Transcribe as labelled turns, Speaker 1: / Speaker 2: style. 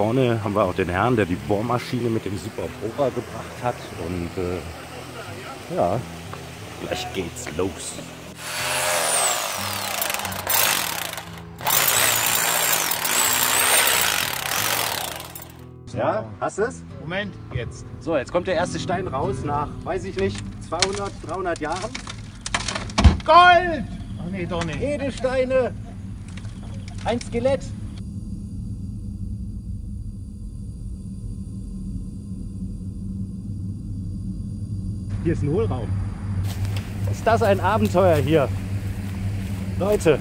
Speaker 1: vorne haben wir auch den Herrn, der die Bohrmaschine mit dem Super Bohrer gebracht hat. Und äh, ja, gleich geht's los. Ja, hast du es?
Speaker 2: Moment, jetzt.
Speaker 1: So, jetzt kommt der erste Stein raus nach, weiß ich nicht, 200, 300 Jahren.
Speaker 2: Gold! Ach nee, doch nicht.
Speaker 1: Edelsteine. Ein Skelett. Hier ist ein Hohlraum. Ist das ein Abenteuer hier? Leute,